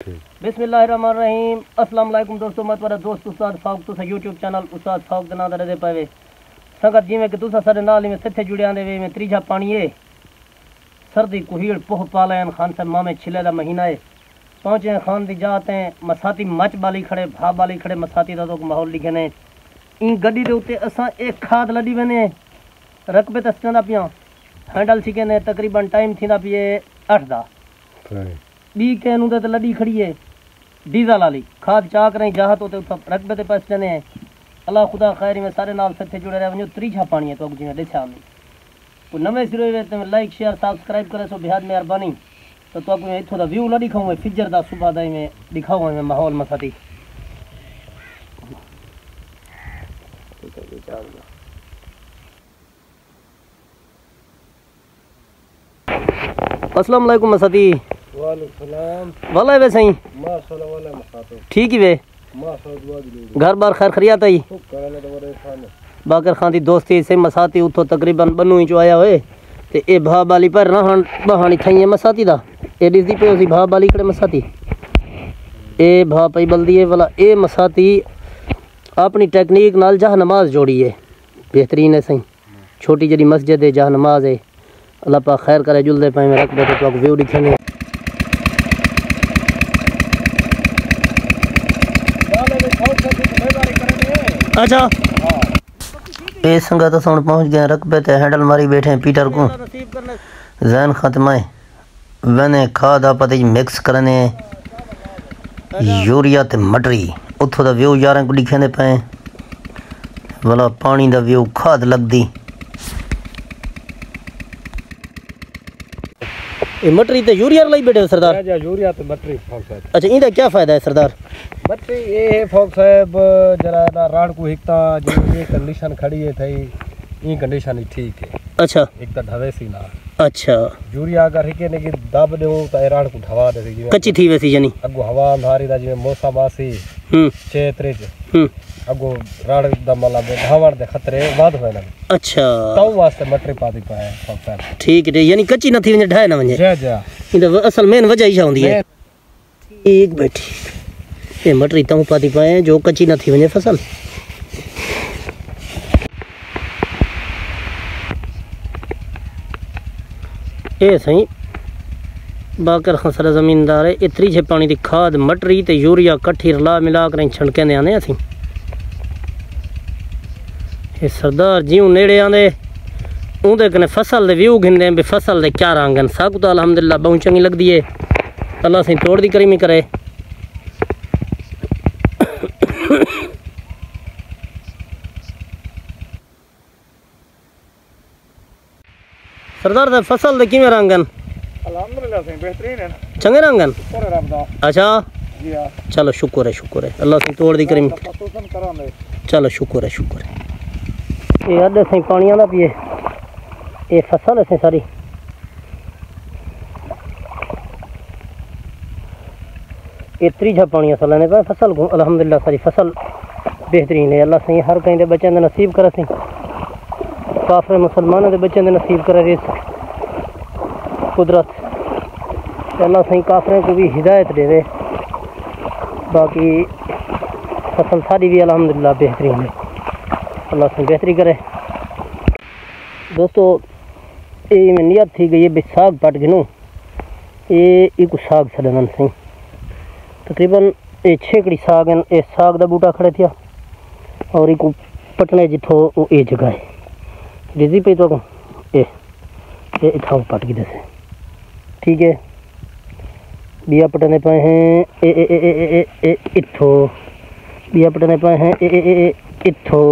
बिसमीम असलम दोस्तों मत पर दोस्त उस्ताद फाक तुसा यूट्यूब चैनल उस्ताद फाक के नाम रहते पावे। संगत जिमें कि तुसा सारे नाल में सथे जुड़े आंदे वे, में त्रीजा पानी है। सर्दी, कुहीड़, पोह पालैन खान साहब मामे छिले का महीना है। पहुँचे हैं खान दी जात हैं, मसाती मच बाली खड़े भा बाली खड़े मसाती का तो माहौल लिखे ने। इन गड्डी के उत्ते असा एक खाद लड़ी बने रकबे तस्कदा पिया। हैंडल सीखे ने, तकरीबन टाइम थी पिए अठ का ॿी कंहिं हूंदे त लॾी खड़ी आहे डीज़ल वाली खाद चा करें जहाज़ उते रकबे ते पहुँच वञे अलाह ख़ुदा ख़ैरी में सारे नाल सथे जुड़े रहे। वञो त्रीछा पाणी आहे तो जिਵੇਂ ॾिसां को नवे सिरे वे ते लाइक, शेयर, सब्सक्राइब करे सो बेहद मेहरबानी। तो तो मैं इथों दा व्यू ना दिखाऊँ फिजर दा सुबह दा में दिखाऊँ मैं माहौल अस्सलाम वालेकुम मसाती। वालेकुम वाला वे सही। माशाल्लाह ठीक ही वे। घर बार खैर खरियात खान बाकर खान दी दोस्ती से मसाती उतो तकरीबन बनू इंच आया होए। ते ए भा बाली पर रहन बहानी थई मसाती दा। ए दिसदी पे उसी भा बाली कड़े मसाती। ए भा पई बल्दी है वाला ए मसाती अपनी टेक्निक नाल जह नमाज़ जोड़ी है। बेहतरीन है सही। छोटी जड़ी मस्जिद है जह नमाज़ है। अल्लाह पाक खैर करे जुलदे पे में रख दे तो व्यू दिखने अच्छा। ए संगत हुण पहुँच गए रकबे ते हैंडल मारी बैठे पीटर को। जैन खत्म है वने खाद आपत मिक्स करने। यूरिया ते मटरी उथों दा व्यू यारां को लिखे पे। वाला पानी दा व्यू खाद लगदी। ये मटरी ते यूरिया लाई बैठे सरदार? यूरिया तो मटरी अच्छा इंदा क्या फ़ायदा है सरदार? मटरी ये है फौक साहब जरा ना राण को हिकता जो ये कंडीशन खड़ी है थई ई कंडीशन ही ठीक है। अच्छा। एक तो ढवे सी ना। अच्छा। यूरिया अगर हिके ने की दब दो तो ए राण को ढवा दे जिਵੇਂ कच्ची थी वैसी यानी। अगो हवा अंधारी दा जिਵੇਂ मौसम आसी हम्म। चेतरे च। हम्म। अगो राण दा मतलब ढावण दे खतरे वध होए लगे अच्छा। तो वास्ते मटरी पादी पाए फौक साहब। ठीक है यानी कच्ची न थी वञे ढाए न वञे। जा जा इंदा असल मेन वजह इहा हूंदी है। ठीक बैठी। ये हेमट रीता पाती पाए जो कच्ची कची थी वञे फ़सल ये सही बाकर खां सर ज़मीनदार एतिरी छे पानी की खाद मटरी तो यूरिया कट्ठी रला मिला कर छिणकंदे आंदे असीं हे सरदार जियूं नेड़े आंदे उंदे कन्नै फ़सल दे व्यू गिनदे भी फ़सल दे क्या रंग आहिनि साकू त अलहमदिल्ला ॿऊं चङी लगती है अलाह साईं तोड़ दी करीमी करे सरदार साहब फ़सल देखी मेरा आँगन बेहतरीन है चंगे रंगन अच्छा? चलो शुक्र है शुक्र है। अल्लाह से तोड़ दी करीम। चलो शुक्र है शुक्र है। ये अद पानी आना पिए ये फ़सल असें सारी। ये त्रीजा पानी असल लहंदे पर तो फ़सल को अलहमदिल्ला सारी फ़सल बेहतरीन है। अल्लाह सही हर कहीं ते बचंदे नसीब करे साईं काफ़िर मुसलमान ते बचंदे नसीब करा रही कुदरत। अल्लाह सही काफर को भी हिदायत ॾेवे बाक़ी फ़सल सारी भी अलहमदिल्ला बेहतरीन है। अल्लाह सही बेहतरी करे। दोस्तों, ये नियत थी गई है भी साग पट गिनू। ये एक साग छदन सही। तकरीबन ये छेकड़ी साग हैं ये साग का बूटा खड़े थिया और एक पटने जिथो ये जगह है रिजी पे तो ये इथां पट गई दसे ठीक है बिया पटने पाए हैं ए ए ए ए ए ए इथो बिया पटने पाए हैं ए ए ए इथो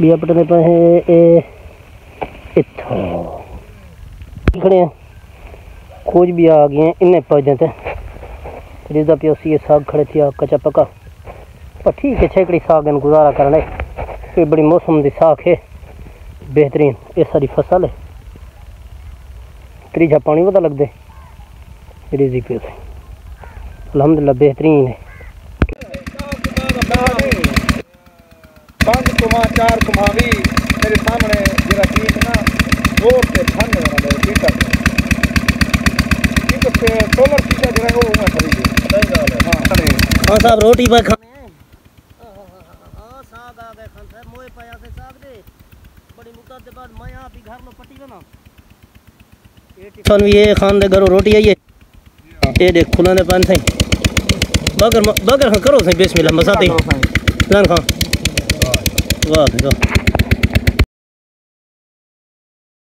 बिया पटने पाए हैं ए इथो खड़े हैं खोज भी आ गए हैं इन्हें पहुँच जाते रिजा पे उसी साग खड़े થયા કચા पक्का। पर ठीक है, छेकड़ी साग इन गुजारा करने ये बड़ी मौसम की साख है। बेहतरीन, ये सारी फ़सल है। त्रीजा पानी पता लगते रिजी पे अलहमदुल्ला बेहतरीन है। चार कुमावी मेरे सामने जरा ठीक ना दो हाँ साहब रोटी पे खाने हाँ साग आ गए खान साहब मोए पाया से साग दे बड़ी मुद्दत के बाद मैं आप ही घर में पट्टी बना टिफन भी ये खान दे घरों रोटी आई है ये देख खुला ने पान सही बगर बगर करो सही बिस्मिल्लाह मसाते लान खां वाह वाह